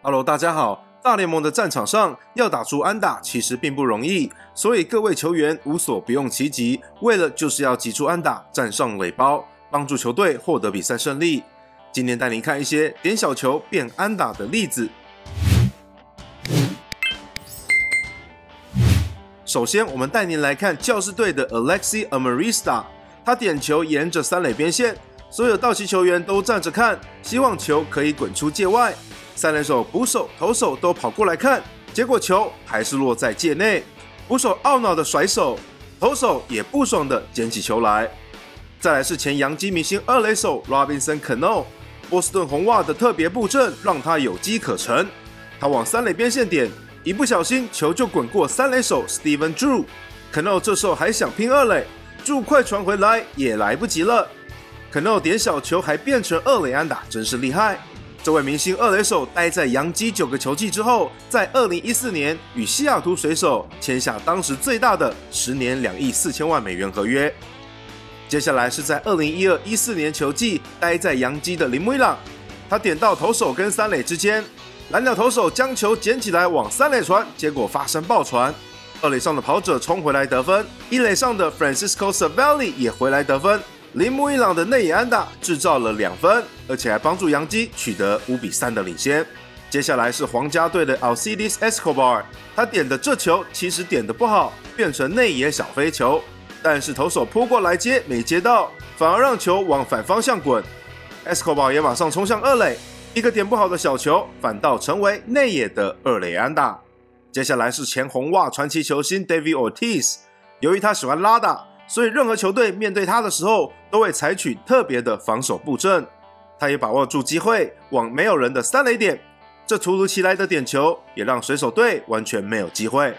Hello，大家好。大联盟的战场上要打出安打其实并不容易，所以各位球员无所不用其极，为了就是要挤出安打，站上垒包，帮助球队获得比赛胜利。今天带您看一些点小球变安打的例子。首先，我们带您来看教士队的 Alexi Amarista，他点球沿着三垒边线，所有道奇球员都站着看，希望球可以滚出界外。三垒手、捕手、投手都跑过来看，结果球还是落在界内。捕手懊恼的甩手，投手也不爽的捡起球来。再来是前洋基明星二垒手 Robinson Cano，波士顿红袜的特别布阵让他有机可乘。他往三垒边线点，一不小心球就滚过三垒手 Steven Drew。Cano 这时候还想拼二垒，Drew 快传回来也来不及了。Cano 点小球还变成二垒安打，真是厉害。这位明星二垒手待在洋基九个球季之后，在二零一四年与西雅图水手签下当时最大的十年两亿四千万美元合约。接下来是在二零一二一四年球季待在洋基的林威朗，他点到投手跟三垒之间，蓝鸟投手将球捡起来往三垒传，结果发生爆传，二垒上的跑者冲回来得分，一垒上的 Francisco Savelli 也回来得分。铃木一朗的内野安打制造了两分，而且还帮助洋基取得五比三的领先。接下来是皇家队的 Alcides Escobar，他点的这球其实点的不好，变成内野小飞球，但是投手扑过来接没接到，反而让球往反方向滚。Escobar 也马上冲向二垒，一个点不好的小球反倒成为内野的二垒安打。接下来是前红袜传奇球星 David Ortiz，由于他喜欢拉打。所以，任何球队面对他的时候，都会采取特别的防守布阵。他也把握住机会，往没有人的三垒点。这突如其来的点球，也让水手队完全没有机会。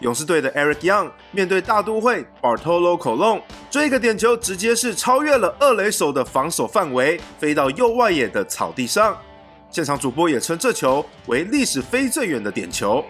勇士队的 Eric Young 面对大都会 Bartolo Colon，这个点球直接是超越了二垒手的防守范围，飞到右外野的草地上。现场主播也称这球为历史飞最远的点球。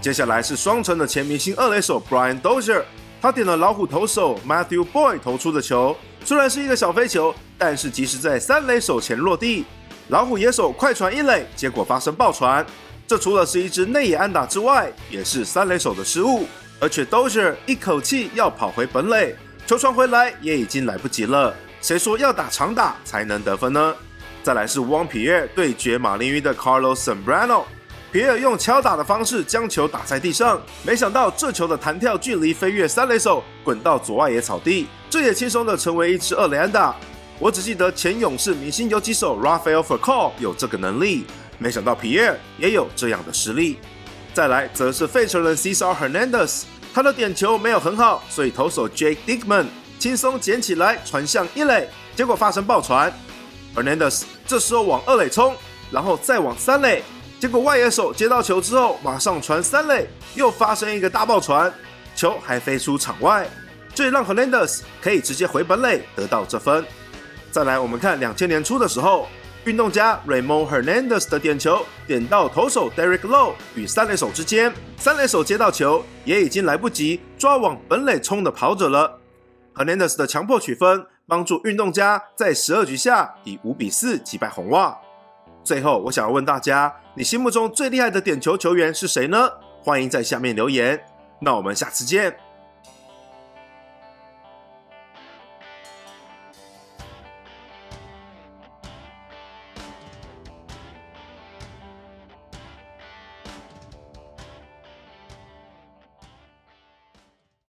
接下来是双城的前明星二垒手 Brian Dozier。他点了老虎投手 Matthew Boy 投出的球，虽然是一个小飞球，但是即使在三垒手前落地，老虎野手快传一垒，结果发生爆传。这除了是一支内野安打之外，也是三垒手的失误。而且 Dozier 一口气要跑回本垒，球传回来也已经来不及了。谁说要打长打才能得分呢？再来是汪皮耶对决马林鱼的 Carlos Zambrano。皮尔用敲打的方式将球打在地上，没想到这球的弹跳距离飞越三垒手，滚到左外野草地，这也轻松的成为一支二垒安打。我只记得前勇士明星游击手 Rafael Furcal 有这个能力，没想到皮尔也有这样的实力。再来则是费城人 Cesar Hernandez，他的点球没有很好，所以投手 Jake Dickman 轻松捡起来传向一垒，结果发生爆传。Hernandez 这时候往二垒冲，然后再往三垒。结果外野手接到球之后，马上传三垒，又发生一个大爆传，球还飞出场外，这让 Hernandez 可以直接回本垒得到这分。再来，我们看两千年初的时候，运动家 Ramon Hernandez 的点球点到投手 Derek Lowe 与三垒手之间，三垒手接到球也已经来不及抓往本垒冲的跑者了。Hernandez 的强迫取分，帮助运动家在十二局下以五比四击败红袜。最后，我想要问大家，你心目中最厉害的点球球员是谁呢？欢迎在下面留言。那我们下次见。